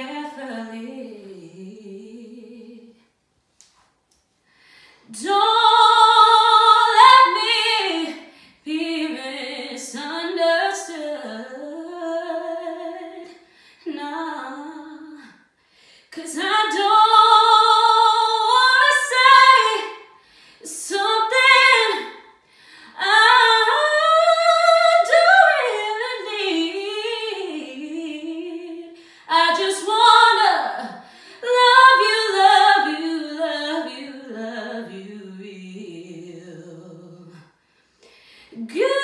carefully. Don't let me be misunderstood. Nah, cause I don't wanna say something I don't really need. I just Good.